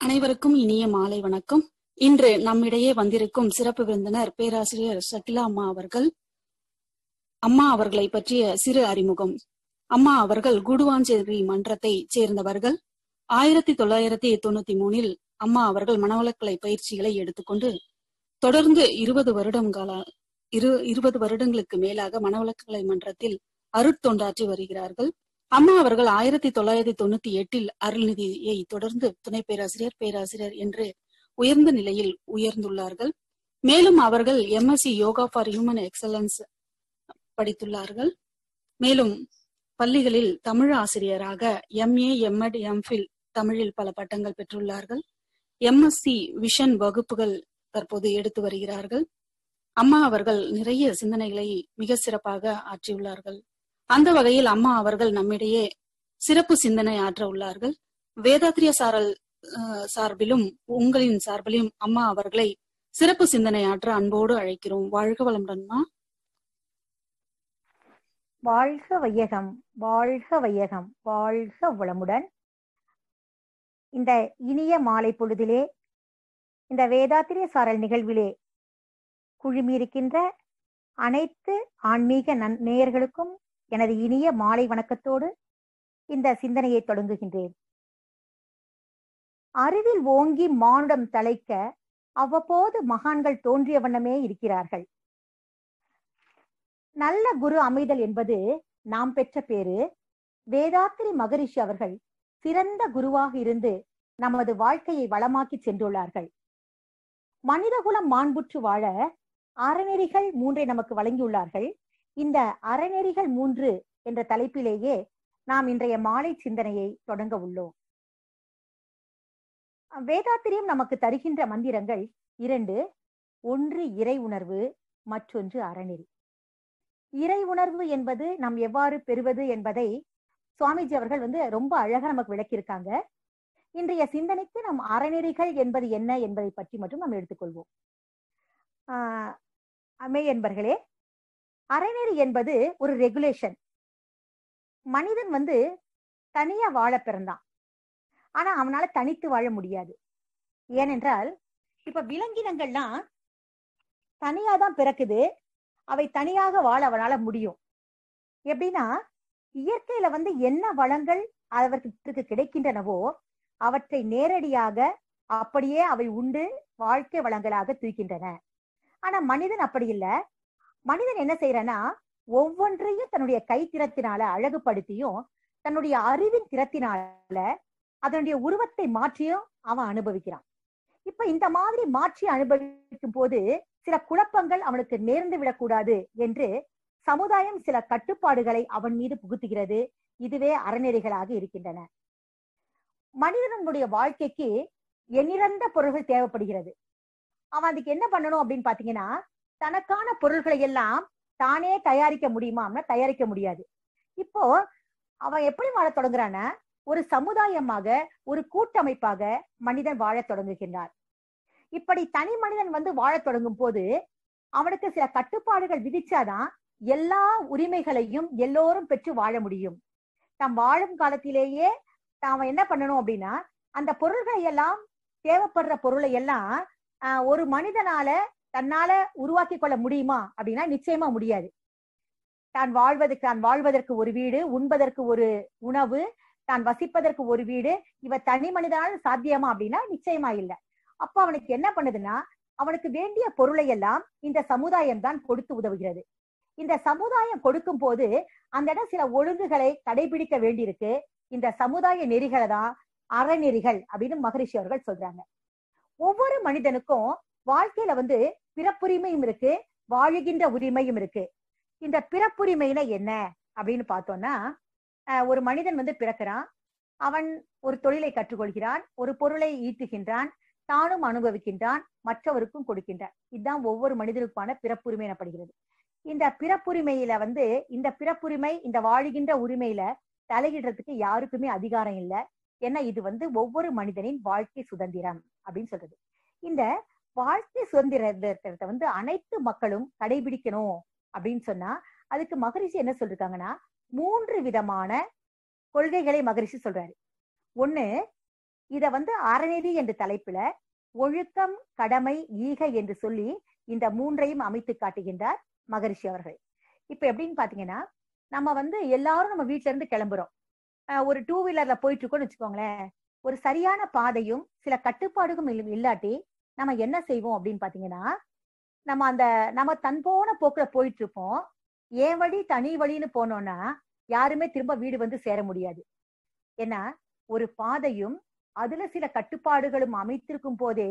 அனைவருக்கும் இனிய மாலை வணக்கம். இன்று நம்மிடையே வந்திருக்கும் சிறப்பு விருந்தினர் பேராசிரியர் ஷக்கிலா அம்மா அவர்கள். அம்மா அவர்களை பற்றிய சிறு அறிமுகம். அம்மா அவர்கள் குடுவாஞ்சேரி மன்றத்தை சேர்ந்தவர்கள். ஆயிரத்தி தொள்ளாயிரத்தி தொண்ணூத்தி மூணில் அம்மா அவர்கள் மனவளக்கலை பயிற்சிகளை எடுத்துக்கொண்டு தொடர்ந்து இருபது வருடம் கால இரு இருபது வருடங்களுக்கு மேலாக மனவளக்கலை மன்றத்தில் அருட்தொண்டாற்றி வருகிறார்கள். அம்மா அவர்கள் ஆயிரத்தி தொள்ளாயிரத்தி தொண்ணூத்தி எட்டில் அருள்நிதியை தொடர்ந்து துணை பேராசிரியர் பேராசிரியர் என்று உயர்ந்த நிலையில் உயர்ந்துள்ளார்கள். மேலும் அவர்கள் MSc yoga for human excellence படித்துள்ளார்கள். மேலும் பள்ளிகளில் தமிழ் ஆசிரியராக எம்ஏ எம்எட் எம்ஃபில் தமிழில் பல பட்டங்கள் பெற்றுள்ளார்கள். எம்எஸ்சி விஷன் வகுப்புகள் தற்போது எடுத்து வருகிறார்கள். அம்மா அவர்கள் நிறைய சிந்தனைகளை மிக சிறப்பாக ஆற்றியுள்ளார்கள். அந்த வகையில் அம்மா அவர்கள் நம்மிடையே சிறப்பு சிந்தனை ஆற்ற உள்ளார்கள். வேதாத்திரிய சாரல் சார்பிலும் உங்களின் சார்பிலும் அம்மா அவர்களை சிறப்பு சிந்தனை ஆற்ற அன்போடு அழைக்கிறோம். வாழ்க வளமுடன்மா வாழ்க வையகம் வாழ்க வையகம் வாழ்க வளமுடன். இந்த இனிய மாலை பொழுதிலே இந்த வேதாத்திரிய சாரல் நிகழ்விலே குழுமியிருக்கின்ற அனைத்து ஆன்மீக நன் நேயர்களுக்கும் எனது இனிய மாலை வணக்கத்தோடு இந்த சிந்தனையை தொடங்குகின்றேன். அறிவில் ஓங்கி மானுடம் தலைக்க அவ்வப்போது மகான்கள் தோன்றிய வண்ணமே இருக்கிறார்கள். நல்ல குரு அமைதல் என்பது நாம் பெற்ற பேரு வேதாத்திரி மகரிஷி அவர்கள் சிறந்த குருவாக இருந்து நமது வாழ்க்கையை வளமாக்கி சென்றுள்ளார்கள். மனிதகுலம் மாண்புற்று வாழ அறநெறிகள் மூன்றை நமக்கு வழங்கியுள்ளார்கள். இந்த அறநெறிகள் மூன்று என்ற தலைப்பிலேயே நாம் இன்றைய மாலை சிந்தனையை தொடங்க உள்ளோம். வேதாத்திரியம் நமக்கு தருகின்ற மந்திரங்கள் இரண்டு ஒன்று இறை உணர்வு மற்றொன்று அறநெறி. இறை உணர்வு என்பது நாம் எவ்வாறு பெறுவது என்பதை சுவாமிஜி அவர்கள் வந்து ரொம்ப அழகா நமக்கு விளக்கியிருக்காங்க. இன்றைய சிந்தனைக்கு நம் அறநெறிகள் என்பது என்ன என்பதை பற்றி மட்டும் நாம் எடுத்துக்கொள்வோம். ஆஹ் அமை என்பர்களே அறநெறி என்பது ஒரு ரெகுலேஷன் மனிதன் வந்து தனியா வாழ பிறந்தான். ஆனா அவனால தனித்து வாழ முடியாது. ஏனென்றால் இப்ப விலங்கினங்கள்லாம் தனியா தான் பிறக்குது. அவை தனியாக வாழ அவனால முடியும். எப்படின்னா இயற்கையில வந்து என்ன வளங்கள் அவர்களுக்கு கிடைக்கின்றனவோ அவற்றை நேரடியாக அப்படியே அவை உண்டு வாழ்க்கை வளங்களாக தூக்கின்றன ஆனா மனிதன் அப்படி இல்லை. மனிதன் என்ன செய்யறனா ஒவ்வொன்றையும் தன்னுடைய கைத்திறத்தினால அழகுபடுத்தியும் தன்னுடைய அறிவின் திறத்தினால அதனுடைய உருவத்தை மாற்றியும் அவன் அனுபவிக்கிறான். இப்ப இந்த மாதிரி மாற்றி அனுபவிக்கும் போது சில குழப்பங்கள் அவனுக்கு நேர்ந்து விடக்கூடாது என்று சமுதாயம் சில கட்டுப்பாடுகளை அவன் மீது புகுத்துகிறது. இதுவே அறநெறிகளாக இருக்கின்றன. மனிதனுடைய வாழ்க்கைக்கு எண்ணிறந்த பொருள்கள் தேவைப்படுகிறது. அவன் அதுக்கு என்ன பண்ணணும் அப்படின்னு பாத்தீங்கன்னா தனக்கான பொருள்களை எல்லாம் தானே தயாரிக்க முடியுமா தயாரிக்க முடியாது. இப்போ அவன் எப்படி வாழ தொடங்குறான்னா ஒரு சமுதாயமாக ஒரு கூட்டமைப்பாக மனிதன் வாழ தொடங்குகின்றார் இப்படி தனி மனிதன் வந்து வாழ தொடங்கும் போது அவனுக்கு சில கட்டுப்பாடுகள் விதிச்சாதான் எல்லா உரிமைகளையும் எல்லோரும் பெற்று வாழ முடியும். தாம் வாழும் காலத்திலேயே தாம் என்ன பண்ணணும் அப்படின்னா அந்த பொருள்களை எல்லாம் தேவைப்படுற பொருளை எல்லாம் ஒரு மனிதனால தன்னால உருவாக்கி கொள்ள முடியுமா? அப்படின்னா நிச்சயமா முடியாது. தான் வாழ்வதற்கு தான் வாழ்வதற்கு ஒரு வீடு உண்பதற்கு ஒரு உணவு தான் வசிப்பதற்கு ஒரு வீடு இவ தனி மனிதனால் சாத்தியமா அப்படின்னா நிச்சயமா இல்லை. அப்ப அவனுக்கு என்ன பண்ணுதுன்னா அவனுக்கு வேண்டிய பொருளை எல்லாம் இந்த சமுதாயம் தான் கொடுத்து உதவுகிறது. இந்த சமுதாயம் கொடுக்கும் போது அந்த இடம் சில ஒழுங்குகளை கடைபிடிக்க வேண்டியிருக்கு. இந்த சமுதாய நெறிகளை தான் அறநெறிகள் அப்படின்னு மகரிஷி அவர்கள் சொல்றாங்க. ஒவ்வொரு மனிதனுக்கும் வாழ்க்கையில வந்து பிறப்புரிமையும் இருக்கு வாழுகின்ற உரிமையும் இருக்கு. இந்த பிறப்புரிமையில என்ன அப்படின்னு பார்த்தோம்னா ஒரு மனிதன் வந்து பிறக்கிறான். அவன் ஒரு தொழிலை கற்றுக்கொள்கிறான் ஒரு பொருளை ஈட்டுகின்றான் தானும் அனுபவிக்கின்றான் மற்றவருக்கும் கொடுக்கின்றான். இதுதான் ஒவ்வொரு மனிதனுக்குமான பிறப்புரிமை எனப்படுகிறது. இந்த பிறப்புரிமையில வந்து இந்த பிறப்புரிமை இந்த வாழுகின்ற உரிமையில தலையிடுறதுக்கு யாருக்குமே அதிகாரம் இல்லை. ஏன்னா இது வந்து ஒவ்வொரு மனிதனின் வாழ்க்கை சுதந்திரம் அப்படின்னு சொல்றது. இந்த வாழ்க்கை சுதந்திரத்தை வந்து அனைத்து மக்களும் கடைபிடிக்கணும் அப்படின்னு சொன்னா அதுக்கு மகரிஷி என்ன சொல்லிருக்காங்கன்னா மூன்று விதமான கொள்கைகளை மகரிஷி சொல்றாரு. ஒண்ணு இத வந்து அறநெறி என்ற தலைப்புல ஒழுக்கம் கடமை ஈகை என்று சொல்லி இந்த மூன்றையும் அமைத்து காட்டுகின்றார் மகரிஷி அவர்கள். இப்ப எப்படின்னு பாத்தீங்கன்னா நம்ம வந்து எல்லாரும் நம்ம வீட்டுல இருந்து கிளம்புறோம். ஒரு டூ வீலர்ல போயிட்டு இருக்கோம்னு வச்சுக்கோங்களேன். ஒரு சரியான பாதையும் சில கட்டுப்பாடுகளும் இல்லாட்டி நம்ம என்ன செய்வோம் அப்படின்னு பாத்தீங்கன்னா நம்ம அந்த நம்ம தன் போன போக்குல போயிட்டு இருப்போம் ஏன் வழி தனி வழின்னு போனோம்னா யாருமே திரும்ப வீடு வந்து சேர முடியாது. ஏன்னா ஒரு பாதையும் அதுல சில கட்டுப்பாடுகளும் அமைத்திருக்கும் போதே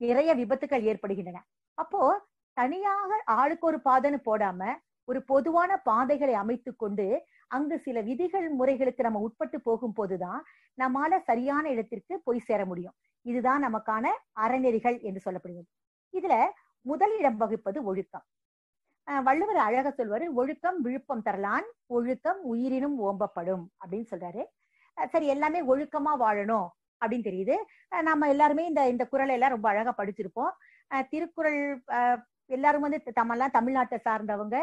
நிறைய விபத்துகள் ஏற்படுகின்றன. அப்போ தனியாக ஆளுக்கு ஒரு பாதைன்னு போடாம ஒரு பொதுவான பாதைகளை அமைத்து கொண்டு அங்கு சில விதிகள் முறைகளுக்கு நம்ம உட்பட்டு போகும் போதுதான் நம்மால சரியான இடத்திற்கு போய் சேர முடியும். இதுதான் நமக்கான அறநெறிகள் என்று சொல்லப்படுகிறது. இதுல முதலிடம் வகுப்பது ஒழுக்கம். வள்ளுவர் அழக சொல்வாரு ஒழுக்கம் விழுப்பம் தரலான் ஒழுக்கம் உயிரினும் ஓம்பப்படும் அப்படின்னு சொல்றாரு. சரி எல்லாமே ஒழுக்கமா வாழணும் அப்படின்னு தெரியுது. நம்ம எல்லாருமே இந்த இந்த குரலை எல்லாம் ரொம்ப அழகா படிச்சிருப்போம். திருக்குறள் எல்லாரும் வந்து தம்மெல்லாம் தமிழ்நாட்டை சார்ந்தவங்க.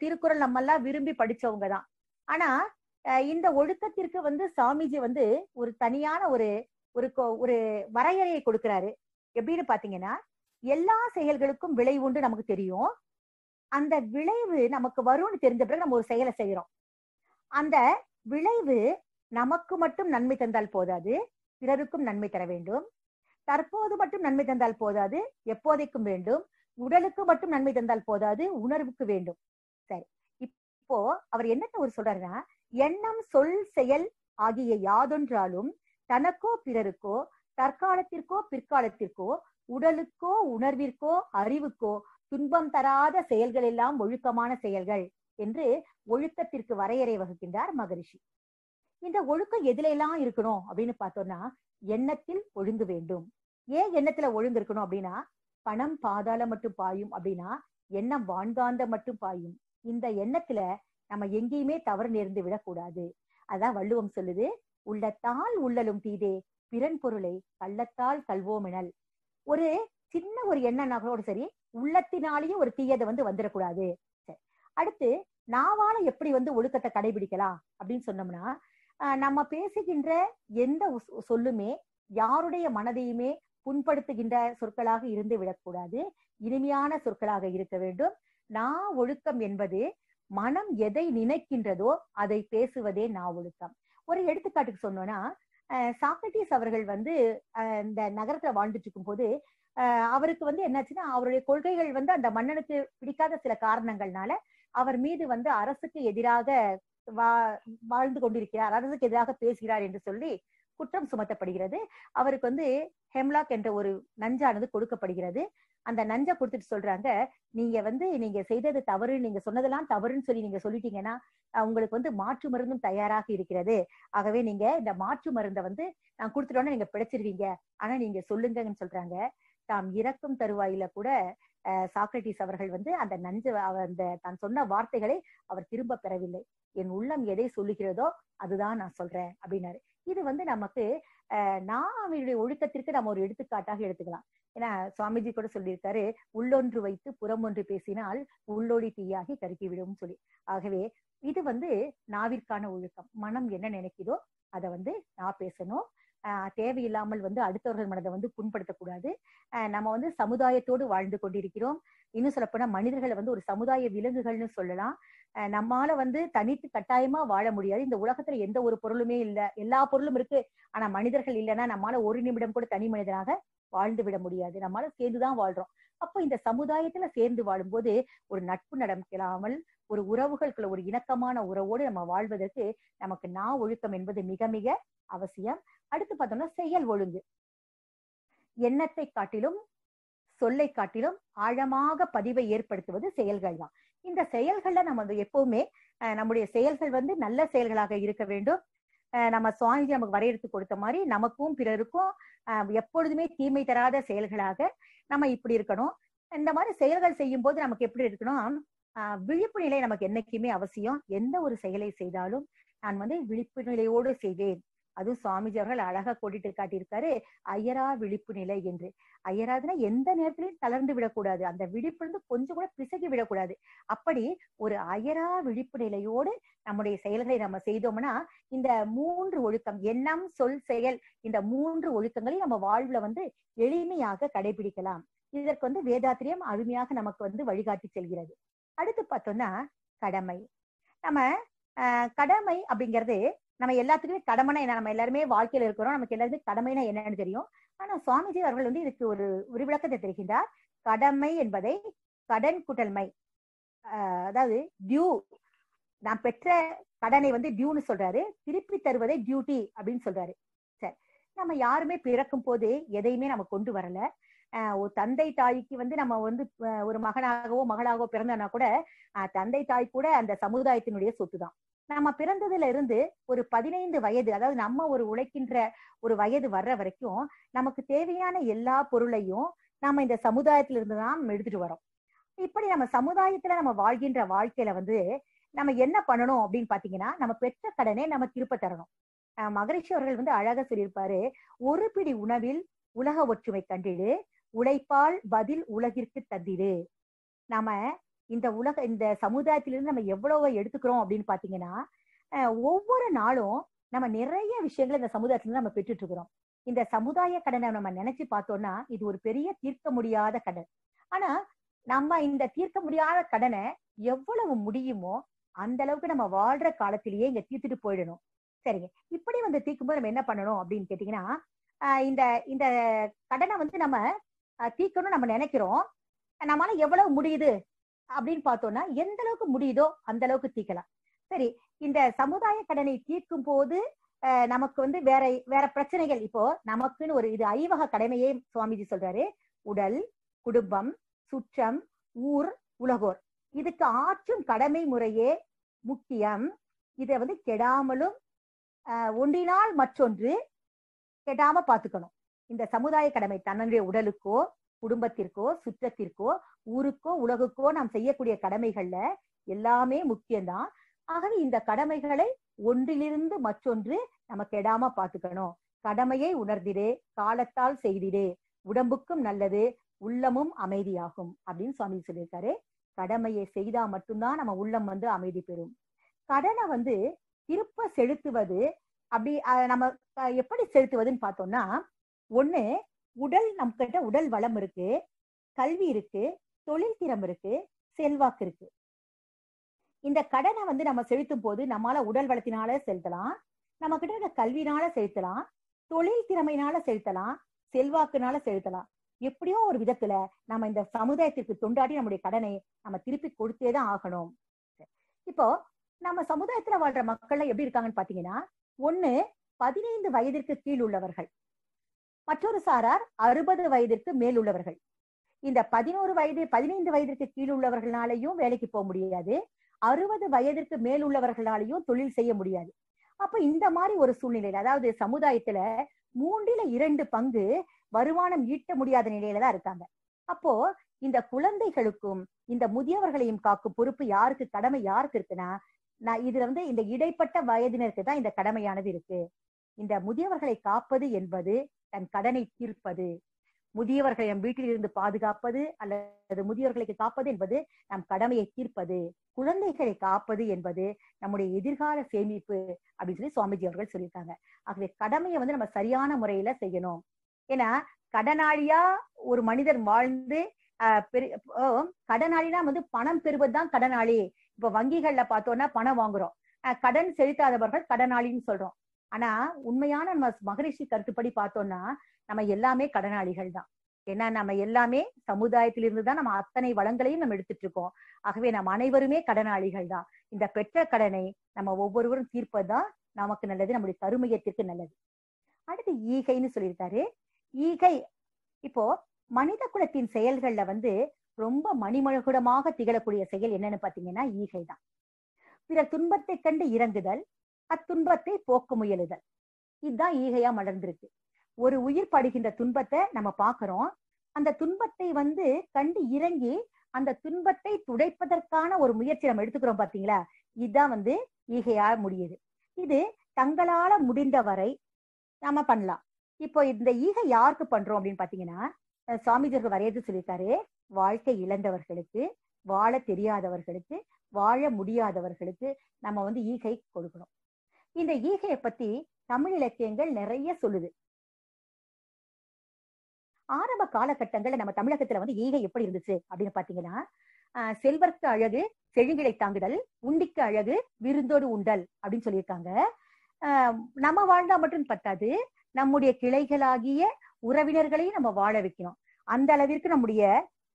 திருக்குறள் நம்ம எல்லாம் விரும்பி படிச்சவங்க தான் ஆனா இந்த ஒழுக்கத்திற்கு வந்து சாமிஜி வந்து ஒரு தனியான ஒரு ஒரு கொ- ஒரு வரையறையை கொடுக்கிறாரு. எப்படின்னு பாத்தீங்கன்னா எல்லா செயல்களுக்கும் விளை உண்டு நமக்கு தெரியும். அந்த விளைவு நமக்கு வரும்னு தெரிஞ்ச பிறகு நம்ம ஒரு செயலை செய்யறோம் அந்த விளைவு நமக்கு மட்டும் நன்மை தந்தால் போதாது பிறருக்கும் நன்மை தர வேண்டும். தற்போது மட்டும் நன்மை தந்தால் போதாது எப்போதைக்கும் வேண்டும். உடலுக்கு மட்டும் நன்மை தந்தால் போதாது உணர்வுக்கு வேண்டும். சரி. இப்போ அவர் என்னத்த ஒரு சொல்றாருன்னா எண்ணம் சொல் செயல் ஆகிய யாதொன்றாலும் தனக்கோ பிறருக்கோ தற்காலத்திற்கோ பிற்காலத்திற்கோ உடலுக்கோ உணர்விற்கோ அறிவுக்கோ துன்பம் தராத செயல்கள் எல்லாம் ஒழுக்கமான செயல்கள் என்று ஒழுக்கத்திற்கு வரையறை வகுக்கின்றார் மகரிஷி. இந்த ஒழுக்கம் எதுல எல்லாம் இருக்கணும் அப்படின்னு பார்த்தோம்னா எண்ணத்தில் ஒழுங்கு வேண்டும். ஏன் எண்ணத்துல ஒழுங்கு இருக்கணும் அப்படின்னா பணம் பாதாள மட்டும் பாயும் அப்படின்னா எண்ணம் வான்காந்த மட்டும் பாயும். இந்த எண்ணத்துல நம்ம எங்கேயுமே தவறு நேர்ந்து விடக்கூடாது. அதான் வள்ளுவம் சொல்லுது உள்ளத்தால் உள்ளலும் தீதே பிறன் பொருளை கள்ளத்தால் கல்வோமெனல் ஒரு சின்ன ஒரு எண்ணம்னா கூட சரி உள்ளத்தினாலேயும் ஒரு தீயதை வந்து வந்துடக்கூடாது. அடுத்து நாவால எப்படி வந்து ஒழுக்கத்தை கடைபிடிக்கலாம் அப்படின்னு சொன்னோம்னா ஆஹ் நம்ம பேசுகின்ற எந்த சொல்லுமே யாருடைய மனதையுமே புண்படுத்துகின்ற சொற்களாக இருந்து விடக்கூடாது. இனிமையான சொற்களாக இருக்க வேண்டும். நா ஒழுக்கம் என்பது மனம் எதை நினைக்கின்றதோ அதை பேசுவதே நா ஒழுக்கம். ஒரு எடுத்துக்காட்டுக்கு சொன்னோம்னா அஹ் சாக்ரட்டிஸ் அவர்கள் வந்து அஹ் இந்த நகரத்துல வாழ்ந்துட்டு இருக்கும் போது அவருக்கு வந்து என்னாச்சுன்னா அவருடைய கொள்கைகள் வந்து அந்த மன்னனுக்கு பிடிக்காத சில காரணங்கள்னால அவர் மீது வந்து அரசுக்கு எதிராக வா வாழ்ந்து கொண்டிருக்கிறார். அரசுக்கு எதிராக பேசுகிறார் என்று சொல்லி குற்றம் சுமத்தப்படுகிறது. அவருக்கு வந்து ஹெம்லாக் என்ற ஒரு நஞ்சானது கொடுக்கப்படுகிறது. அந்த நஞ்சை கொடுத்துட்டு சொல்றாங்க நீங்க வந்து நீங்க செய்தது தவறு நீங்க சொன்னதெல்லாம் தவறுன்னு சொல்லி நீங்க சொல்லிட்டீங்கன்னா உங்களுக்கு வந்து மாற்று மருந்தும் தயாராக இருக்கிறது. ஆகவே நீங்க இந்த மாற்று மருந்தை வந்து நான் கொடுத்துட்டோன்னு நீங்க பிழைச்சிருவீங்க. ஆனா நீங்க சொல்லுங்கன்னு சொல்றாங்க. தாம் இறக்கும் தருவாயில கூட சாக்ரட்டிஸ் அவர்கள் வந்து அந்த நஞ்சு அந்த தான் சொன்ன வார்த்தைகளை அவர் திரும்ப பெறவில்லை. என் உள்ளம் எதை சொல்லுகிறதோ அதுதான் நான் சொல்றேன் அப்படின்னாரு. இது வந்து நமக்கு நான் அவனுடைய ஒழுக்கத்திற்கு நம்ம ஒரு எடுத்துக்காட்டாக எடுத்துக்கலாம். ஏன்னா சுவாமிஜி கூட சொல்லியிருக்காரு உள்ளொன்று வைத்து புறமொன்று பேசினால் உள்ளொளி தீயாகி கருக்கிவிடும் சொல்லி. ஆகவே இது வந்து நாவிற்கான ஒழுக்கம். மனம் என்ன நினைக்குதோ அதை வந்து நான் பேசணும். ஆஹ் தேவையில்லாமல் வந்து அடுத்தவர்கள் மனதை வந்து புண்படுத்தக்கூடாது. நம்ம வந்து சமுதாயத்தோடு வாழ்ந்து கொண்டிருக்கிறோம். இன்னும் சொல்லப்போனா மனிதர்களை வந்து ஒரு சமுதாய விலங்குகள்னு சொல்லலாம். நம்மால வந்து தனித்து கட்டாயமா வாழ முடியாது. இந்த உலகத்துல எந்த ஒரு பொருளுமே இல்ல. எல்லா பொருளும் இருக்கு. ஆனா மனிதர்கள் இல்லைன்னா நம்மால ஒரு நிமிடம் கூட தனி மனிதனாக வாழ்ந்து விட முடியாது. நம்மால சேர்ந்துதான் வாழ்றோம். அப்போ இந்த சமுதாயத்துல சேர்ந்து வாழும்போது ஒரு நட்பு நடக்கலாமல் ஒரு உறவுகளுக்குள்ள ஒரு இணக்கமான உறவோடு நம்ம வாழ்வதற்கு நமக்கு நா ஒழுக்கம் என்பது மிக மிக அவசியம். அடுத்து பார்த்தோம்னா செயல் ஒழுங்கு. எண்ணத்தை காட்டிலும் சொல்லை காட்டிலும் ஆழமாக பதிவை ஏற்படுத்துவது செயல்கள் தான் இந்த செயல்கள்ல நம்ம வந்து எப்பவுமே நம்முடைய செயல்கள் வந்து நல்ல செயல்களாக இருக்க வேண்டும். நம்ம சுவாமிஜி நமக்கு வரையறுத்து கொடுத்த மாதிரி நமக்கும் பிறருக்கும் எப்பொழுதுமே தீமை தராத செயல்களாக நம்ம இப்படி இருக்கணும். இந்த மாதிரி செயல்கள் செய்யும் போது நமக்கு எப்படி இருக்கணும்? விழிப்பு நிலை நமக்கு என்னைக்குமே அவசியம். எந்த ஒரு செயலை செய்தாலும் நான் வந்து விழிப்பு நிலையோடு செய்வேன். அதுவும் சுவாமிஜி அவர்கள் அழகா கொட்டிட்டு காட்டியிருக்காரு அயரா விழிப்பு நிலை என்று. அயராதுன்னா எந்த நேரத்திலையும் தளர்ந்து விடக்கூடாது. அந்த விழிப்பு இருந்து கொஞ்சம் கூட பிசகி விடக்கூடாது. அப்படி ஒரு அயரா விழிப்பு நிலையோடு நம்முடைய செயல்களை நம்ம செய்தோம்னா இந்த மூன்று ஒழுக்கம் எண்ணம் சொல் செயல் இந்த மூன்று ஒழுக்கங்களை நம்ம வாழ்வுல வந்து எளிமையாக கடைபிடிக்கலாம். இதற்கு வந்து வேதாத்திரியம் அருமையாக நமக்கு வந்து வழிகாட்டி செல்கிறது. அடுத்து பார்த்தோம்னா கடமை. நம்ம ஆஹ் கடமை அப்படிங்கிறது நம்ம எல்லாத்துக்குமே கடமைனா என்ன? நம்ம எல்லாருமே வாழ்க்கையில இருக்கிறோம். நமக்கு எல்லாருமே கடமைனா என்னன்னு தெரியும். ஆனா சுவாமிஜி அவர்கள் வந்து இதுக்கு ஒரு ஒரு விளக்கத்தை தெரிகின்றார். கடமை என்பதை கடன் குட்டல்மை. அதாவது டியூ நான் பெற்ற கடனை வந்து டியூன்னு சொல்றாரு. திருப்பி தருவதை டியூட்டி அப்படின்னு சொல்றாரு. சரி. நம்ம யாருமே பிறக்கும் போது எதையுமே நம்ம கொண்டு வரல. ஒரு தந்தை தாய்க்கு வந்து நம்ம வந்து ஒரு மகனாகவோ மகளாகவோ பிறந்தனா கூட தந்தை தாய் கூட அந்த சமுதாயத்தினுடைய சொத்து தான் நம்ம பிறந்ததுல இருந்து ஒரு பதினைந்து வயது அதாவது நம்ம ஒரு உழைக்கின்ற ஒரு வயது வர்ற வரைக்கும் நமக்கு தேவையான எல்லா பொருளையும் நம்ம இந்த சமுதாயத்துல இருந்து தான் எடுத்துட்டு வரோம் இப்படி நம்ம சமுதாயத்துல நம்ம வாழ்கின்ற வாழ்க்கையில வந்து நம்ம என்ன பண்ணணும் அப்படின்னு பாத்தீங்கன்னா நம்ம பெற்ற கடனை நம்ம திருப்ப தரணும். ஆஹ் மகரிஷி அவர்கள் வந்து அழகா சொல்லியிருப்பாரு ஒரு பிடி உணவில் உலக ஒற்றுமை கண்டிடு உழைப்பால் பதில் உலகிற்கு தந்திடு. நாம இந்த உலக இந்த சமுதாயத்திலிருந்து நம்ம எவ்வளவு எடுத்துக்கிறோம் அப்படின்னு பாத்தீங்கன்னா ஒவ்வொரு நாளும் நம்ம நிறைய விஷயங்களை இந்த சமுதாயத்துல நம்ம பெற்றுட்டு இருக்கிறோம் இந்த சமுதாய கடனை நம்ம நினைச்சு பார்த்தோம்னா இது ஒரு பெரிய தீர்க்க முடியாத கடன். ஆனா நம்ம இந்த தீர்க்க முடியாத கடனை எவ்வளவு முடியுமோ அந்த அளவுக்கு நம்ம வாழ்ற காலத்திலேயே இங்க தீர்த்துட்டு போயிடணும். சரிங்க. இப்படி வந்து தீர்க்கும்போது நம்ம என்ன பண்ணணும் அப்படின்னு கேட்டீங்கன்னா ஆஹ் இந்த இந்த கடனை வந்து நம்ம தீர்க்கணும்னு நம்ம நினைக்கிறோம். நம்மளால எவ்வளவு முடியுது? அப்படின்னு பார்த்தோம்னா எந்த அளவுக்கு முடியுதோ அந்த அளவுக்கு தீர்க்கலாம் சரி இந்த சமுதாய கடனை தீர்க்கும் போது நமக்கு வந்து வேற வேற பிரச்சனைகள். இப்போ நமக்குன்னு ஒரு இது ஐவக கடமையே சுவாமிஜி சொல்றாரு. உடல் குடும்பம் சுற்றம் ஊர் உலகோர். இதுக்கு ஆற்றும் கடமை முறையே முக்கியம். இதை வந்து கெடாமலும் ஒன்றினால் மற்றொன்று கெடாம பாத்துக்கணும் இந்த சமுதாய கடமை தன்னுடைய உடலுக்கோ குடும்பத்திற்கோ சுற்றத்திற்கோ ஊருக்கோ உலகுக்கோ நாம் செய்யக்கூடிய கடமைகள்ல எல்லாமே முக்கியம்தான். ஆகவே இந்த கடமைகளை ஒன்றிலிருந்து மற்றொன்று நம்ம கெடாம பாத்துக்கணும். கடமையை உணர்ந்திடு காலத்தால் செய்திடு. உடம்புக்கும் நல்லது உள்ளமும் அமைதியாகும் அப்படின்னு சுவாமி சொல்லியிருக்காரு. கடமையை செய்தா மட்டும்தான் நம்ம உள்ளம் வந்து அமைதி பெறும். கடனை வந்து திருப்ப செலுத்துவது அப்படி நம்ம எப்படி செலுத்துவதுன்னு பார்த்தோம்னா ஒண்ணு உடல் நம்ம கிட்ட உடல் வளம் இருக்கு கல்வி இருக்கு தொழில் திறம் இருக்கு செல்வாக்கு இருக்கு. இந்த கடனை வந்து நம்ம செலுத்தும் போது நம்மால உடல் வளத்தினால செலுத்தலாம் நம்ம கிட்ட இருக்க கல்வினால செலுத்தலாம் தொழில் திறமையினால செலுத்தலாம் செல்வாக்குனால செலுத்தலாம். எப்படியோ ஒரு விதத்துல நம்ம இந்த சமுதாயத்திற்கு தொண்டாடி நம்முடைய கடனை நம்ம திருப்பி கொடுத்தேதான் ஆகணும். இப்போ நம்ம சமுதாயத்துல வாழ்ற மக்கள் எப்படி இருக்காங்கன்னு பாத்தீங்கன்னா ஒண்ணு பதினைந்து வயதிற்கு கீழ் உள்ளவர்கள். மற்றொரு சாரார் அறுபது வயதிற்கு மேல் உள்ளவர்கள். இந்த பதினோரு வயது பதினைந்து வயதிற்கு கீழ் உள்ளவர்களாலையும் வேலைக்கு போக முடியாது. அறுபது வயதிற்கு மேல் உள்ளவர்களாலையும் தொழில் செய்ய முடியாது. அப்ப இந்த மாதிரி ஒரு சூழ்நிலையில அதாவது சமுதாயத்துல மூன்றில இரண்டு பங்கு வருமானம் ஈட்ட முடியாத நிலையில தான் இருக்காங்க. அப்போ இந்த குழந்தைகளுக்கும் இந்த முதியவர்களையும் காக்கும் பொறுப்பு யாருக்கு கடமை யாருக்கு இருக்குன்னா நான் இதுல வந்து இந்த இடைப்பட்ட வயதினருக்கு தான் இந்த கடமையானது இருக்கு. இந்த முதியவர்களை காப்பது என்பது தன் கடனை தீர்ப்பது முதியவர்களை நம் வீட்டில் இருந்து பாதுகாப்பது அல்லது முதியவர்களுக்கு காப்பது என்பது நம் கடமையை தீர்ப்பது குழந்தைகளை காப்பது என்பது நம்முடைய எதிர்கால சேமிப்பு அப்படின்னு சொல்லி சுவாமிஜி அவர்கள் சொல்லியிருக்காங்க. ஆகவே கடமையை வந்து நம்ம சரியான முறையில செய்யணும். ஏன்னா கடனாளியா ஒரு மனிதர் வாழ்ந்து ஆஹ் கடனாளினா வந்து பணம் பெறுவதுதான் கடனாளி. இப்ப வங்கிகள்ல பார்த்தோம்னா பணம் வாங்குறோம். ஆஹ் கடன் செலுத்தாதவர்கள் கடனாளின்னு சொல்றோம். ஆனா உண்மையான நம்ம மகரிஷி கருத்துப்படி பார்த்தோம்னா நம்ம எல்லாமே கடனாளிகள் தான் ஏன்னா நம்ம எல்லாமே சமுதாயத்திலிருந்து தான் நம்ம அத்தனை வளங்களையும் நம்ம எடுத்துட்டு இருக்கோம் ஆகவே நம்ம அனைவருமே கடனாளிகள் தான் இந்த பெற்ற கடனை நம்ம ஒவ்வொருவரும் தீர்ப்பதுதான் நமக்கு நல்லது நம்முடைய தருமையத்திற்கு நல்லது. அடுத்து ஈகைன்னு சொல்லியிருக்காரு. ஈகை இப்போ மனித குலத்தின் செயல்கள்ல வந்து ரொம்ப மணிமகுடமாக திகழக்கூடிய செயல் என்னன்னு பாத்தீங்கன்னா ஈகை தான் பிறர் துன்பத்தை கண்டு இறங்குதல் அத்துன்பத்தை போக்க முயலுதல். இதுதான் ஈகையா மலர்ந்திருக்கு. ஒரு உயிர் படுகின்ற துன்பத்தை நம்ம பாக்குறோம் அந்த துன்பத்தை வந்து கண்டு இறங்கி அந்த துன்பத்தை துடைப்பதற்கான ஒரு முயற்சி நம்ம எடுத்துக்கிறோம் பாத்தீங்களா இதுதான் வந்து ஈகையா முடியுது. இது தங்களால முடிந்த வரை நாம பண்ணலாம். இப்போ இந்த ஈகை யாருக்கு பண்றோம் அப்படின்னு பாத்தீங்கன்னா சுவாமிஜர்கள் வரையது சொல்லியிருக்காரு வாழ்க்கை இழந்தவர்களுக்கு வாழ தெரியாதவர்களுக்கு வாழ முடியாதவர்களுக்கு நம்ம வந்து ஈகை கொடுக்கணும். இந்த ஈகையை பத்தி தமிழ் இலக்கியங்கள் நிறைய சொல்லுது. ஆரம்ப காலகட்டங்கள்ல நம்ம தமிழகத்துல வந்து ஈகை எப்படி இருந்துச்சு அப்படின்னு பாத்தீங்கன்னா செல்வர்க்கு அழகு செழுங்கிளை தாங்குதல் உண்டிக்கு அழகு விருந்தோடு உண்டல் அப்படின்னு சொல்லியிருக்காங்க. ஆஹ் நம்ம வாழ்ந்தா மட்டும் பத்தாது நம்முடைய கிளைகளாகிய உறவினர்களையும் நம்ம வாழ வைக்கணும். அந்த அளவிற்கு நம்முடைய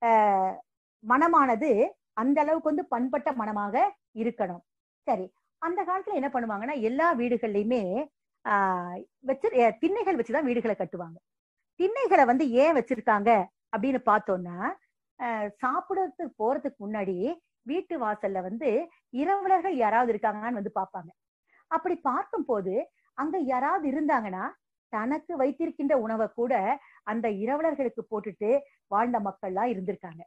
ஆஹ் மனமானது அந்த அளவுக்கு வந்து பண்பட்ட மனமாக இருக்கணும். சரி அந்த காலத்துல என்ன பண்ணுவாங்கன்னா எல்லா வீடுகள்லயுமே ஆஹ் வச்சு திண்ணைகள் வச்சுதான் வீடுகளை கட்டுவாங்க. திண்ணைகளை வந்து ஏன் வச்சிருக்காங்க அப்படின்னு பார்த்தோம்னா சாப்பிடறதுக்கு போறதுக்கு முன்னாடி வீட்டு வாசல்ல வந்து இரவலர்கள் யாராவது இருக்காங்கன்னு வந்து பார்ப்பாங்க. அப்படி பார்க்கும்போது அங்க யாராவது இருந்தாங்கன்னா தனக்கு வைத்திருக்கின்ற உணவை கூட அந்த இரவலர்களுக்கு போட்டுட்டு வாழ்ந்த மக்கள்லாம் இருந்திருக்காங்க.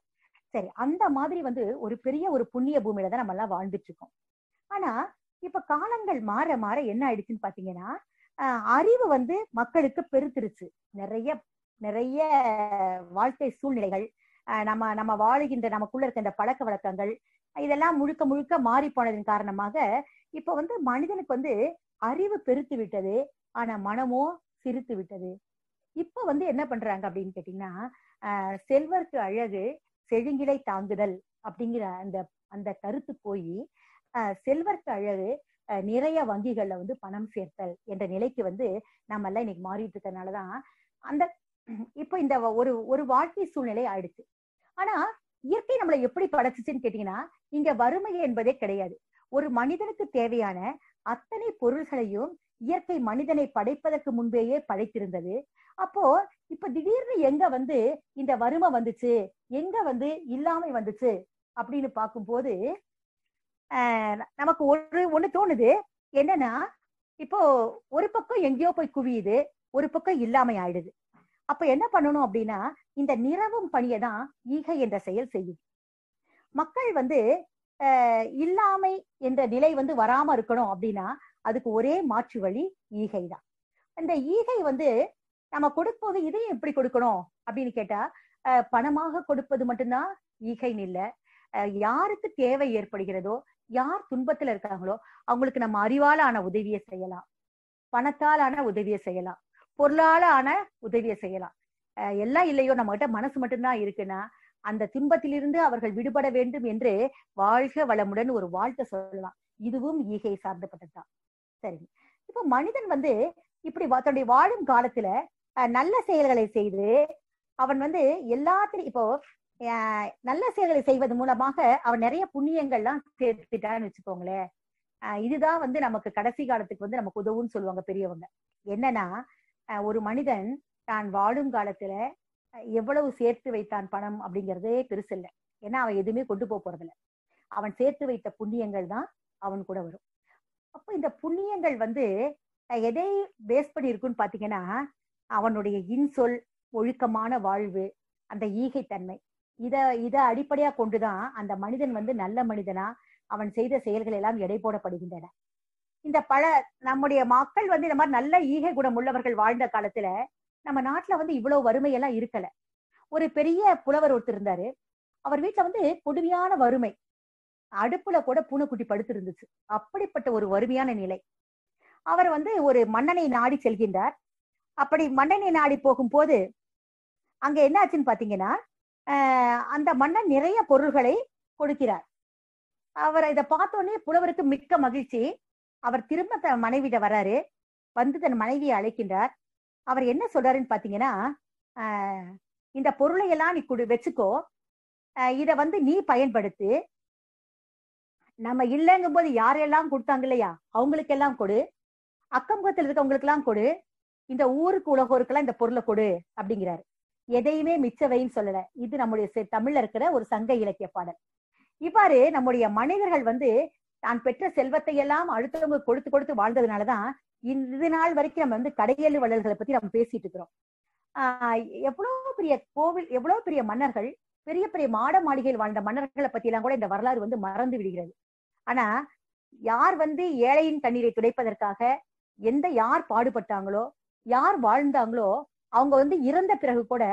சரி அந்த மாதிரி வந்து ஒரு பெரிய ஒரு புண்ணிய பூமியில தான் நம்ம எல்லாம் வாழ்ந்துட்டு இருக்கோம். ஆனா இப்ப காலங்கள் மாற மாற என்ன ஆயிடுச்சுன்னு பாத்தீங்கன்னா அறிவு வந்து மக்களுக்கு பெருத்துருச்சு. நிறைய நிறைய வாழ்க்கை சூழ்நிலைகள் நம்ம நம்ம வாழுகின்ற நமக்குள்ள இருக்க இந்த பழக்க வழக்கங்கள் இதெல்லாம் முழுக்க முழுக்க மாறி போனதன் காரணமாக இப்ப வந்து மனிதனுக்கு வந்து அறிவு பெருத்து விட்டது ஆனா மனமோ சிரித்து விட்டது. இப்ப வந்து என்ன பண்றாங்க அப்படின்னு கேட்டீங்கன்னா செல்வர்க்கு அழகு செழுங்கிலை தாங்குதல் அப்படிங்கிற அந்த அந்த கருத்து போய் செல்வர்க்கு அழகு அஹ் நிறைய வங்கிகள்ல வந்து பணம் சேர்த்தல் என்ற நிலைக்கு வந்து நம்ம எல்லாம் இன்னைக்கு மாறிட்டு இருக்கிறதுனாலதான் அந்த இப்போ இந்த ஒரு ஒரு வாழ்க்கை சூழ்நிலை ஆயிடுச்சு. ஆனா இயற்கை நம்மளை எப்படி படைச்சிச்சுன்னு கேட்டீங்கன்னா இங்க வறுமை என்பதே கிடையாது. ஒரு மனிதனுக்கு தேவையான அத்தனை பொருள்களையும் இயற்கை மனிதனை படைப்பதற்கு முன்பேயே படைத்திருந்தது. அப்போ இப்ப திடீர்னு எங்க வந்து இந்த வறுமை வந்துச்சு எங்க வந்து இல்லாமை வந்துச்சு அப்படின்னு பார்க்கும்போது நமக்கு ஒரு ஒண்ணு தோணுது. என்னன்னா இப்போ ஒரு பக்கம் எங்கேயோ போய் குவியுது ஒரு பக்கம் இல்லாமை ஆயிடுது. அப்ப என்ன பண்ணணும் அப்படின்னா இந்த நிறவும் பணியை தான் ஈகை என்ற செயல் செய்யும். மக்கள் வந்து இல்லாமை என்ற நிலை வந்து வராம இருக்கணும் அப்படின்னா அதுக்கு ஒரே மாற்று வழி ஈகை தான். இந்த ஈகை வந்து நம்ம கொடுப்பது இதையும் எப்படி கொடுக்கணும் அப்படின்னு கேட்டா பணமாக கொடுப்பது மட்டும்தான் ஈகைன்னு இல்லை. யாருக்கு தேவை ஏற்படுகிறதோ யார் துன்பத்துல இருக்காங்களோ அவங்களுக்கு நம்ம அறிவால ஆன உதவியை செய்யலாம். பணத்தால் ஆன உதவியை செய்யலாம். பொருளால ஆன உதவியை செய்யலாம். எல்லாம் இல்லையோ நம்ம கிட்ட மனசு மட்டும்தான் இருக்குன்னா அந்த துன்பத்திலிருந்து அவர்கள் விடுபட வேண்டும் என்று வாழ்க வளமுடன் ஒரு வாழ்க்கை சொல்லலாம். இதுவும் ஈகை சார்ந்தப்பட்டதுதான். சரி. இப்ப மனிதன் வந்து இப்படி தன்னுடைய வாழும் காலத்துல நல்ல செயல்களை செய்து அவன் வந்து எல்லாத்திலையும் இப்போ நல்ல செயல்களை செய்வது மூலமாக அவன் நிறைய புண்ணியங்கள்லாம் சேர்த்துட்டான்னு வச்சுக்கோங்களேன். இதுதான் வந்து நமக்கு கடைசி காலத்துக்கு வந்து நமக்கு உதவுன்னு சொல்லுவாங்க பெரியவங்க. என்னன்னா ஒரு மனிதன் தான் வாழும் காலத்துல எவ்வளவு சேர்த்து வைத்தான் பணம் அப்படிங்கிறதே பெருசு இல்லை. ஏன்னா அவன் எதுவுமே கொண்டு போக போறதில்ல. அவன் சேர்த்து வைத்த புண்ணியங்கள் தான் அவன் கூட வரும். அப்போ இந்த புண்ணியங்கள் வந்து எதை பேஸ் பண்ணி இருக்குன்னு பாத்தீங்கன்னா அவனுடைய இன்சொல் ஒழுக்கமான வாழ்வு அந்த ஈகை தன்மை இத இத அடிப்படையா கொண்டுதான் அந்த மனிதன் வந்து நல்ல மனிதனா அவன் செய்த செயல்கள் எல்லாம் எடை போடப்படுகின்றன. இந்த பல நம்முடைய மக்கள் வந்து இந்த மாதிரி நல்ல ஈகை குணம் உள்ளவர்கள் வாழ்ந்த காலத்துல நம்ம நாட்டுல வந்து இவ்வளவு வறுமை எல்லாம் இருக்கல. ஒரு பெரிய புலவர் ஒருத்தர் இருந்தாரு. அவர் வீட்டுல வந்து கொடுமையான வறுமை. அடுப்புல கூட பூனைக்குட்டி படுத்து இருந்துச்சு. அப்படிப்பட்ட ஒரு வறுமையான நிலை. அவர் வந்து ஒரு மன்னனை நாடி செல்கின்றார். அப்படி மன்னனை நாடி போகும்போது அங்க என்ன ஆச்சுன்னு பாத்தீங்கன்னா அந்த மன்னன் நிறைய பொருள்களை கொடுக்கிறார். அவர் இதை பார்த்தோன்னே புலவருக்கு மிக்க மகிழ்ச்சி. அவர் திரும்ப தன் மனைவிட வராரு. வந்து தன் மனைவியை அழைக்கின்றார். அவர் என்ன சொல்றாருன்னு பாத்தீங்கன்னா இந்த பொருளை எல்லாம் நீ கொடு வச்சுக்கோ. இத வந்து நீ பயன்படுத்து. நம்ம இல்லைங்கும் போது யாரெல்லாம் கொடுத்தாங்க இல்லையா? அவங்களுக்கு எல்லாம் கொடு. அக்கம் இருக்கவங்களுக்கு எல்லாம் கொடு. இந்த ஊருக்கு உலகோருக்கெல்லாம் இந்த பொருளை கொடு அப்படிங்கிறாரு. எதையுமே மிச்சவைன்னு சொல்லல. இது நம்முடைய தமிழ்ல இருக்கிற ஒரு சங்க இலக்கிய பாடல். இவ்வாறு நம்முடைய மனிதர்கள் வந்து தான் பெற்ற செல்வத்தை எல்லாம் அடுத்தவங்க கொடுத்து கொடுத்து வாழ்ந்ததுனாலதான் இது நாள் வரைக்கும் நம்ம வந்து கடையெழு வள்ளல்களை பத்தி நம்ம பேசிட்டு இருக்கிறோம். ஆஹ் எவ்வளவு பெரிய கோவில் எவ்வளவு பெரிய மன்னர்கள் பெரிய பெரிய மாட மாளிகையில் வாழ்ந்த மன்னர்களை பத்தி எல்லாம் கூட இந்த வரலாறு வந்து மறந்து விடுகிறது. ஆனா யார் வந்து ஏழையின் தண்ணீரை துடைப்பதற்காக எந்த யார் பாடுபட்டாங்களோ யார் வாழ்ந்தாங்களோ அவங்க வந்து இறந்த பிறகு கூட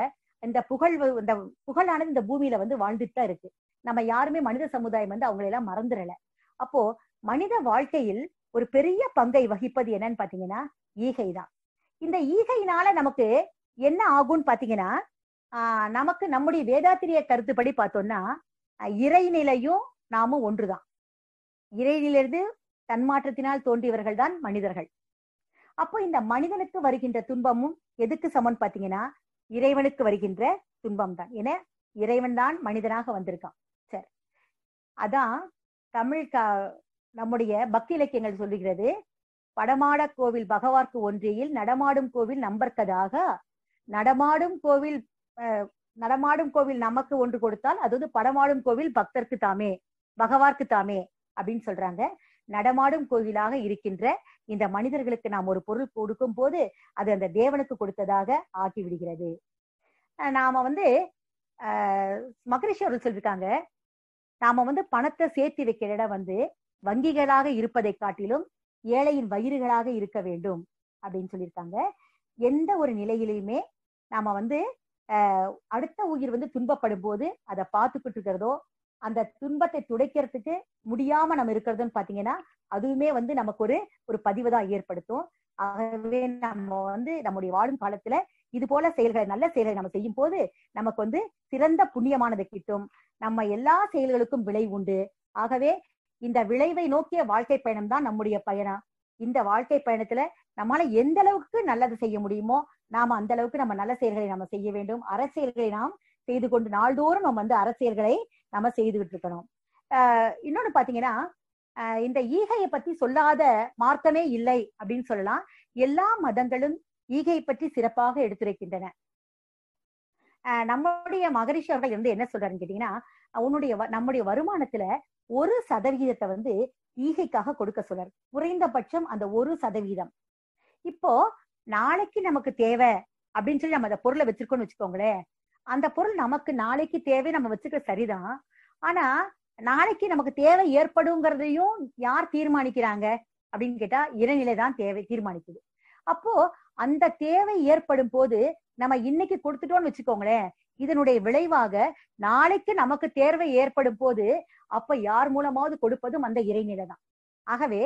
இந்த புகழ் இந்த புகழானது இந்த பூமியில வந்து வாழ்ந்துட்டு தான் இருக்கு. நம்ம யாருமே மனித சமுதாயம் வந்து அவங்களை எல்லாம் மறந்துடல. அப்போ மனித வாழ்க்கையில் ஒரு பெரிய பங்கை வகிப்பது என்னன்னு பாத்தீங்கன்னா ஈகை தான் இந்த ஈகையினால நமக்கு என்ன ஆகும்னு பாத்தீங்கன்னா ஆஹ் நமக்கு நம்முடைய வேதாத்திரிய கருத்துப்படி பார்த்தோம்னா இறைநிலையும் நாமும் ஒன்றுதான். இறைநிலிருந்து தன்மாற்றத்தினால் தோன்றியவர்கள் தான் மனிதர்கள். அப்போ இந்த மனிதனுக்கு வருகின்ற துன்பமும் எதுக்கு சமன் பாத்தீங்கன்னா இறைவனுக்கு வருகின்ற துன்பம் தான் ஏன்னா இறைவன் தான் மனிதனாக வந்திருக்கான். சரி. அதான் தமிழ் க நம்முடைய பக்தி இலக்கியங்கள் சொல்லுகிறது படமாட கோவில் பகவார்க்கு ஒன்றியில் நடமாடும் கோவில் நம்பர்க்கதாக. நடமாடும் கோவில் அஹ், நடமாடும் கோவில் நமக்கு ஒன்று கொடுத்தால் அது வந்து படமாடும் கோவில் பக்தர்க்கு தாமே பகவார்க்கு தாமே அப்படின்னு சொல்றாங்க. நடமாடும் கோவிலாக இருக்கின்ற இந்த மனிதர்களுக்கு நாம் ஒரு பொருள் கொடுக்கும் போது அது அந்த தேவனுக்கு கொடுத்ததாக ஆகி விடுகிறது நாம வந்து மகரிஷி அவர்கள் சொல்லியிருக்காங்க நாம வந்து பணத்தை சேர்த்து வைக்கிற இடம் வந்து வங்கிகளாக இருப்பதை காட்டிலும் ஏழையின் வயிறுகளாக இருக்க வேண்டும் அப்படின்னு சொல்லியிருக்காங்க எந்த ஒரு நிலையிலையுமே நாம வந்து ஆஹ் அடுத்த உயிர் வந்து துன்பப்படும் போது அதை பார்த்துக்கிட்டு இருக்கிறதோ அந்த துன்பத்தை துடைக்கிறதுக்கு முடியாம நம்ம இருக்கிறதுன்னு பாத்தீங்கன்னா அதுவுமே வந்து நமக்கு ஒரு ஒரு பதிவு தான் ஏற்படுத்தும். ஆகவே நம்ம வந்து நம்முடைய வாழும் காலத்துல இது போல செயல்களை நல்ல செயல்களை நம்ம செய்யும் போது நமக்கு வந்து சிறந்த புண்ணியமானது கிட்டும். நம்ம எல்லா செயல்களுக்கும் விளை உண்டு. ஆகவே இந்த விளைவை நோக்கிய வாழ்க்கை பயணம் தான் நம்முடைய பயணம். இந்த வாழ்க்கை பயணத்துல நம்மளால எந்த அளவுக்கு நல்லது செய்ய முடியுமோ நாம அந்த அளவுக்கு நம்ம நல்ல செயல்களை நம்ம செய்ய வேண்டும். அரசியல்களை நாம் செய்து கொண்டு நாள்தோறும் நம்ம வந்து அரசியல்களை நம்ம செய்துகிட்டு இருக்கணும் ஆஹ் இன்னொன்னு பாத்தீங்கன்னா ஆஹ் இந்த ஈகையை பத்தி சொல்லாத மார்க்கமே இல்லை அப்படின்னு சொல்லலாம். எல்லா மதங்களும் ஈகையை பற்றி சிறப்பாக எடுத்துரைக்கின்றன. ஆஹ் நம்முடைய மகரிஷி அவர்கள் வந்து என்ன சொல்றாருன்னு கேட்டீங்கன்னா உன்னுடைய நம்முடைய வருமானத்துல ஒரு சதவிகிதத்தை வந்து ஈகைக்காக கொடுக்க சொல்றாரு குறைந்தபட்சம் அந்த ஒரு சதவீதம். இப்போ நாளைக்கு நமக்கு தேவை அப்படின்னு சொல்லி நம்ம அந்த பொருளை வச்சிருக்கோம்னு வச்சுக்கோங்களேன். அந்த பொருள் நமக்கு நாளைக்கு தேவை நம்ம வச்சுக்க சரிதான். ஆனா நாளைக்கு நமக்கு தேவை ஏற்படுங்கிறதையும் யார் தீர்மானிக்கிறாங்க? அப்படின்னு கேட்டா இறைநிலை தான் தேவை தீர்மானிக்குது. அப்போ அந்த தேவை ஏற்படும் போது நம்ம இன்னைக்கு கொடுத்துட்டோம்னு வச்சுக்கோங்களேன் இதனுடைய விளைவாக நாளைக்கு நமக்கு தேர்வை ஏற்படும் போது அப்ப யார் மூலமாவது கொடுப்பதும் அந்த இறைநிலை தான். ஆகவே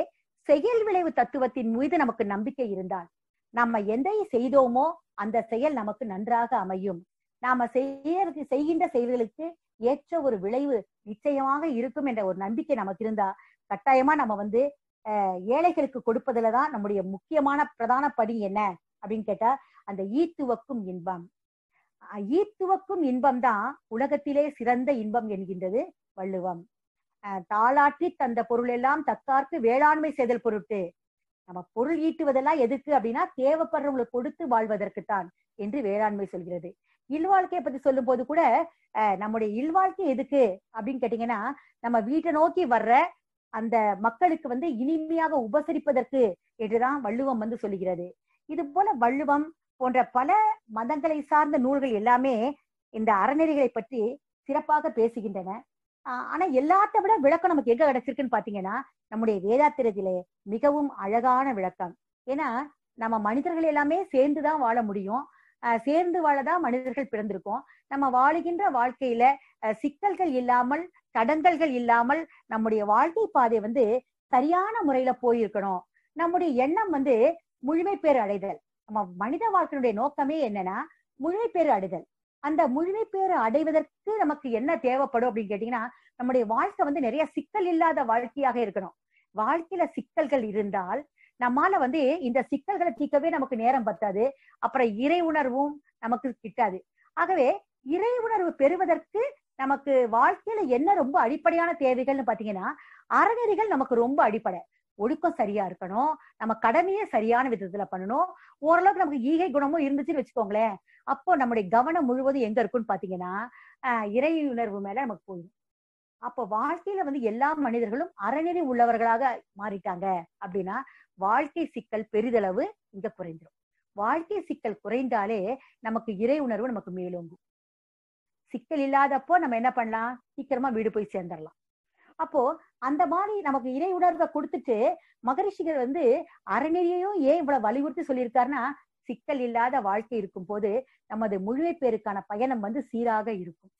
செயல் விளைவு தத்துவத்தின் மீது நமக்கு நம்பிக்கை இருந்தால் நம்ம எதை செய்தோமோ அந்த செயல் நமக்கு நன்றாக அமையும். நாம செய்யறது செய்கின்ற செயல்களுக்கு ஏற்ற ஒரு விளைவு நிச்சயமாக இருக்கும் என்ற ஒரு நம்பிக்கை நமக்கு இருந்தா கட்டாயமா நம்ம வந்து ஏழைகளுக்கு கொடுப்பதுல தான் நம்முடைய முக்கியமான பிரதான படி என்ன அப்படின்னு கேட்டா அந்த ஈத்துவக்கும் இன்பம். ஈத்துவக்கும் இன்பம் தான் உலகத்திலே சிறந்த இன்பம் என்கின்றது வள்ளுவம். தாளாற்றி தந்த பொருள் எல்லாம் தக்கார்க்கு வேளாண்மை செய்தல் பொருட்டு நம்ம பொருள் ஈட்டுவதெல்லாம் எதுக்கு அப்படின்னா தேவைப்படுறவங்களுக்கு கொடுத்து வாழ்வதற்குத்தான் என்று வேளாண்மை சொல்கிறது. இல்வாழ்க்கையை பத்தி சொல்லும் போது கூட நம்முடைய இல்வாழ்க்கை எதுக்கு? அப்படின்னு கேட்டீங்கன்னா நம்ம வீட்டை நோக்கி வர்ற அந்த மக்களுக்கு வந்து இனிமையாக உபசரிப்பதற்கு என்றுதான் வள்ளுவம் வந்து சொல்லுகிறது. இது போல வள்ளுவம் போன்ற பல மதங்களை சார்ந்த நூல்கள் எல்லாமே இந்த அறநெறிகளை பற்றி சிறப்பாக பேசுகின்றன. ஆனா எல்லாத்த விட விளக்கம் நமக்கு எங்க கிடைச்சிருக்குன்னு பாத்தீங்கன்னா நம்முடைய வேதாத்திரத்திலே மிகவும் அழகான விளக்கம். ஏன்னா நம்ம மனிதர்கள் எல்லாமே சேர்ந்துதான் வாழ முடியும். சேர்ந்து வாழதான் மனிதர்கள் பிறந்திருக்கோம். நம்ம வாழுகின்ற வாழ்க்கையில சிக்கல்கள் இல்லாமல் தடங்கல்கள் இல்லாமல் நம்முடைய வாழ்க்கை பாதை வந்து சரியான முறையில போயிருக்கணும். நம்முடைய எண்ணம் வந்து முழுமை பேர் அடைதல். நம்ம மனித வாழ்க்கையினுடைய நோக்கமே என்னன்னா முழுமை பேர் அடைதல். அந்த முழுமை பேர் அடைவதற்கு நமக்கு என்ன தேவைப்படும் அப்படின்னு கேட்டீங்கன்னா நம்முடைய வாழ்க்கை வந்து நிறைய சிக்கல் இல்லாத வாழ்க்கையாக இருக்கணும். வாழ்க்கையில சிக்கல்கள் இருந்தால் நம்மால வந்து இந்த சிக்கல்களை தீர்க்கவே நமக்கு நேரம் பத்தாது. அப்புறம் இறை உணர்வும் நமக்கு கிட்டாது. ஆகவே இறை உணர்வு பெறுவதற்கு நமக்கு வாழ்க்கையில என்ன ரொம்ப அடிப்படையான தேவைகள்னு பாத்தீங்கன்னா அறநெறிகள் நமக்கு ரொம்ப அடிப்படை. ஒழுக்கம் சரியா இருக்கணும். நம்ம கடமையை சரியான விதத்துல பண்ணணும். ஓரளவுக்கு நமக்கு ஈகை குணமும் இருந்துச்சுன்னு வச்சுக்கோங்களேன். அப்போ நம்முடைய கவனம் முழுவதும் எங்க இருக்குன்னு பாத்தீங்கன்னா இறை உணர்வு மேல நமக்கு போயிடும். அப்போ வாழ்க்கையில வந்து எல்லா மனிதர்களும் அறநெறி உள்ளவர்களாக மாறிட்டாங்க அப்படின்னா வாழ்க்கை சிக்கல் பெரிதளவு இங்க குறைந்துடும் வாழ்க்கை சிக்கல் குறைந்தாலே நமக்கு இறை உணர்வு நமக்கு மேலோங்கும். சிக்கல் இல்லாதப்போ நம்ம என்ன பண்ணலாம்? சீக்கிரமா வீடு போய் சேர்ந்துடலாம் அப்போ அந்த மாதிரி நமக்கு இறை உணர்வை கொடுத்துட்டு மகரிஷிகள் வந்து அறநெறியையும் ஏன் இவ்வளவு வலியுறுத்தி சொல்லியிருக்காருன்னா சிக்கல் இல்லாத வாழ்க்கை இருக்கும் போது நமது முழுமை பேருக்கான பயணம் வந்து சீராக இருக்கும்.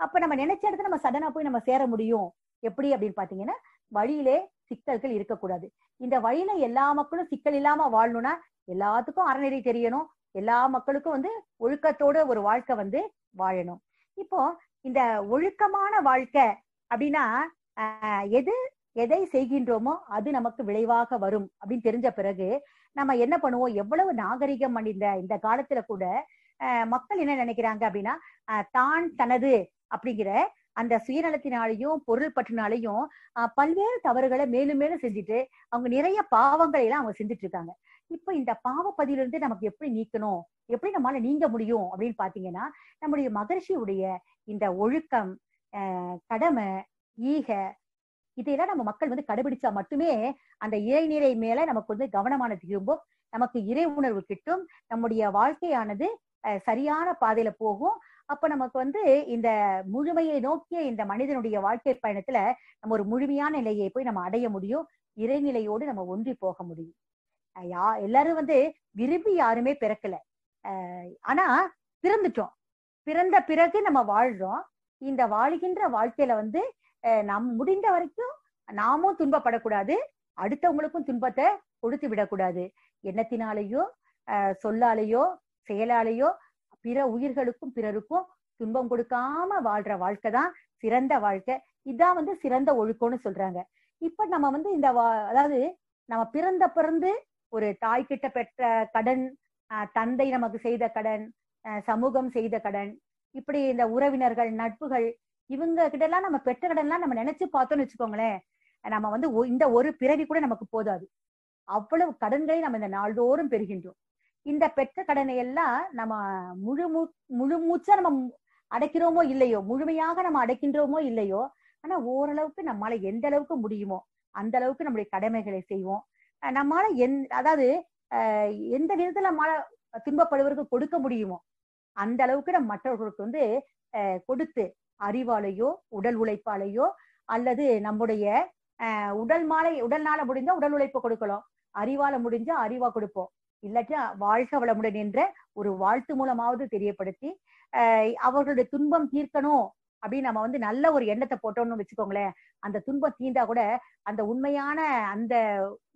அப்ப நம்ம நினைச்ச இடத்துல நம்ம சடனா போய் நம்ம சேர முடியும். எப்படி அப்படின்னு பாத்தீங்கன்னா வழியிலே சிக்கல்கள் இருக்கக்கூடாது. இந்த வழியில எல்லா மக்களும் சிக்கல் இல்லாம வாழணும்னா எல்லாத்துக்கும் அறநெறி தெரியணும். எல்லா மக்களுக்கும் வந்து ஒழுக்கத்தோட ஒரு வாழ்க்கை வந்து வாழணும். இப்போ இந்த ஒழுக்கமான வாழ்க்கை அப்படின்னா எது எதை செய்கின்றோமோ அது நமக்கு விளைவாக வரும் அப்படின்னு தெரிஞ்ச பிறகு நம்ம என்ன பண்ணுவோம்? எவ்வளவு நாகரிகம் அணிந்த இந்த காலத்துல கூட மக்கள் என்ன நினைக்கிறாங்க அப்படின்னா தான் தனது அப்படிங்கிற அந்த சுயநலத்தினாலையும் பொருள் பற்றினாலையும் பல்வேறு தவறுகளை மேலும் மேலும் செஞ்சுட்டு அவங்க நிறைய பாவங்களை எல்லாம் அவங்க செஞ்சுட்டு இருக்காங்க இப்ப இந்த பாவ பதிலிருந்து நமக்கு எப்படி நீக்கணும்? எப்படி நம்மளால நீங்க முடியும்? அப்படின்னு பாத்தீங்கன்னா நம்முடைய மகர்ஷியுடைய இந்த ஒழுக்கம் கடமை ஈக இதையெல்லாம் நம்ம மக்கள் வந்து கடைபிடிச்சா மட்டுமே அந்த இறைநிலை மேல நமக்கு வந்து கவனமானது திரும்பும். நமக்கு இறை உணர்வு கிட்டும். நம்முடைய வாழ்க்கையானது சரியான பாதையில போகும். அப்ப நமக்கு வந்து இந்த முழுமையை நோக்கிய இந்த மனிதனுடைய வாழ்க்கை பயணத்துல நம்ம ஒரு முழுமையான நிலையை போய் நம்ம அடைய முடியும். இறைநிலையோடு நம்ம ஒன்றி போக முடியும். யா எல்லாரும் வந்து விரும்பி யாருமே பிறக்கல. அஹ் ஆனா பிறந்துட்டோம். பிறந்த பிறகு நம்ம வாழ்றோம். இந்த வாழ்கின்ற வாழ்க்கையில வந்து அஹ் நம் முடிந்த வரைக்கும் நாமும் துன்பப்படக்கூடாது. அடுத்தவங்களுக்கும் துன்பத்தை கொடுத்து விடக்கூடாது. எண்ணத்தினாலேயோ அஹ் சொல்லாலேயோ செயலாலேயோ பிற உயிர்களுக்கும் பிறருக்கும் துன்பம் கொடுக்காம வாழ்ற வாழ்க்கை தான் சிறந்த வாழ்க்கை. இதான் வந்து சிறந்த ஒழுக்கம்னு சொல்றாங்க. இப்ப நம்ம வந்து இந்த வா- அதாவது நம்ம பிறந்த பிறந்து ஒரு தாய் கிட்ட பெற்ற கடன் தந்தை நமக்கு செய்த கடன் சமூகம் செய்த கடன் இப்படி இந்த உறவினர்கள் நட்புகள் இவங்க கிட்ட எல்லாம் நம்ம பெற்ற கடன் எல்லாம் நம்ம நினைச்சு பார்த்தோம்னு வச்சுக்கோங்களேன். நம்ம வந்து இந்த ஒரு பிறவி கூட நமக்கு போதாது. அவ்வளவு கடன்களை நம்ம இந்த நாள்தோறும் பெறுகின்றோம். இந்த பெற்ற கடனை எல்லாம் நம்ம முழு மூ- முழு மூச்சா நம்ம அடைக்கிறோமோ இல்லையோ? முழுமையாக நம்ம அடைக்கின்றோமோ இல்லையோ? ஆனா ஓரளவுக்கு நம்மளால எந்த அளவுக்கு முடியுமோ அந்த அளவுக்கு நம்முடைய கடமைகளை செய்வோம். அஹ் நம்மால எந் அதாவது எந்த விதத்துல நம்மளால துன்பப்படுவதற்கு கொடுக்க முடியுமோ அந்த அளவுக்கு நம்ம மற்றவர்களுக்கு வந்து கொடுத்து அறிவாலையோ உடல் உழைப்பாலையோ அல்லது நம்முடைய உடல் மாலை உடல்னால முடிஞ்சா உடல் உழைப்பு கொடுக்கலாம். அறிவால முடிஞ்சா அறிவா கொடுப்போம். இல்லாட்டா வாழ்க வளமுடன் என்ற ஒரு வாழ்த்து மூலமாவது தெரியப்படுத்தி அவர்களுடைய துன்பம் தீர்க்கணும் அப்படின்னு நம்ம வந்து நல்ல ஒரு எண்ணத்தை போட்டோம்னு வச்சுக்கோங்களேன். அந்த துன்பம் தீண்டா கூட அந்த உண்மையான அந்த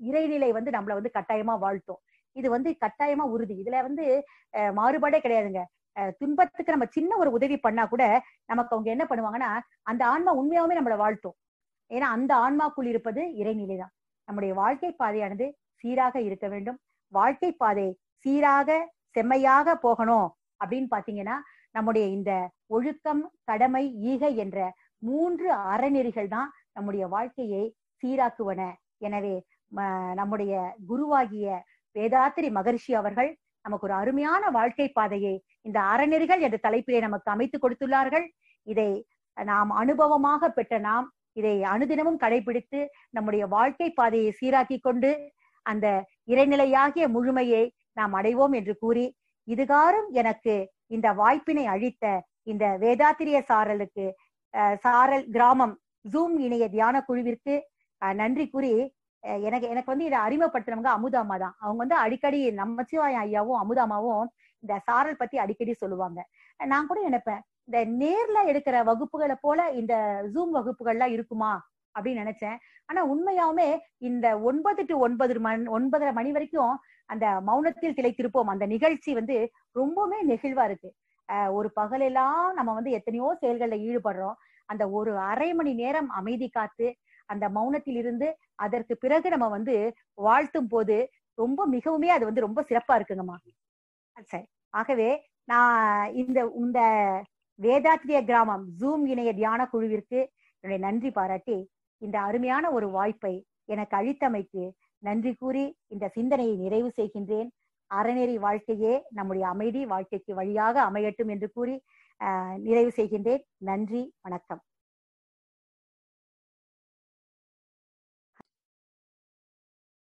இறைநிலை வந்து நம்மள வந்து கட்டாயமா வாழ்த்தும். இது வந்து கட்டாயமா உறுதி. இதுல வந்து அஹ் மாறுபாடே கிடையாதுங்க. துன்பத்துக்கு நம்ம சின்ன ஒரு உதவி பண்ணா கூட நமக்கு அவங்க என்ன பண்ணுவாங்கன்னா அந்த ஆன்மா உண்மையாவே நம்மள வாழ்த்தும். ஏன்னா அந்த ஆன்மாக்குள் இருப்பது இறைநிலை தான் நம்முடைய வாழ்க்கை பாதையானது சீராக இருக்க வேண்டும். வாழ்க்கை பாதை சீராக செம்மையாக போகணும் அப்படின்னு பாத்தீங்கன்னா நம்முடைய இந்த ஒழுக்கம் கடமை ஈகை என்ற மூன்று அறநெறிகள் தான் நம்முடைய வாழ்க்கையை சீராக்குவன. எனவே ம- நம்முடைய குருவாகிய வேதாத்திரி மகரிஷி அவர்கள் நமக்கு ஒரு அருமையான வாழ்க்கை பாதையை இந்த அறநெறிகள் என்ற தலைப்பிலே நமக்கு அமைத்து கொடுத்துள்ளார்கள். இதை நாம் அனுபவமாக பெற்ற நாம் இதை அனுதினமும் கடைபிடித்து நம்முடைய வாழ்க்கை பாதையை சீராக்கி கொண்டு அந்த இறைநிலையாகிய முழுமையை நாம் அடைவோம் என்று கூறி இதுகாரும் எனக்கு இந்த வாய்ப்பினை அளித்த இந்த வேதாத்திரிய சாரலுக்கு அஹ், சாரல் கிராமம் ஜூம் இணைய தியான குழுவிற்கு நன்றி கூறி அஹ், எனக்கு எனக்கு வந்து இதை அறிமுகப்படுத்தினவங்க அமுதாமா தான். அவங்க வந்து அடிக்கடி நமச்சிவாய ஐயாவும் அமுதாமாவும் இந்த சாரல் பத்தி அடிக்கடி சொல்லுவாங்க. நான் கூட நினைப்பேன் இந்த நேர்ல எடுக்கிற வகுப்புகளை போல இந்த ஜூம் வகுப்புகள்லாம் இருக்குமா? அப்படின்னு நினைச்சேன். ஆனா உண்மையாவுமே இந்த ஒன்பது டு ஒன்பது மணி ஒன்பதரை மணி வரைக்கும் அந்த மௌனத்தில் திளைத்திருப்போம். அந்த நிகழ்ச்சி வந்து ரொம்பவுமே நெகிழ்வா இருக்கு. அஹ் ஒரு பகலெல்லாம் நம்ம வந்து எத்தனையோ செயல்கள்ல ஈடுபடுறோம். அந்த ஒரு அரை மணி நேரம் அமைதி காத்து அந்த மௌனத்தில் இருந்து அதற்கு பிறகு நம்ம வந்து வாழ்த்தும் போது ரொம்ப மிகவுமே அது வந்து ரொம்ப சிறப்பா இருக்குங்கம்மா. சரி. ஆகவே நான் இந்த இந்த வேதாத்திரிய கிராமம் ஜூம் இணைய தியான குழுவிற்கு என்னுடைய நன்றி பாராட்டி இந்த அருமையான ஒரு வாய்ப்பை எனக்கு அளித்தமைக்கு நன்றி கூறி இந்த சிந்தனையை நிறைவு செய்கின்றேன். அறநெறி வாழ்க்கையே நம்முடைய அமைதி வாழ்க்கைக்கு வழியாக அமையட்டும் என்று கூறி நிறைவு செய்கின்றேன். நன்றி வணக்கம்.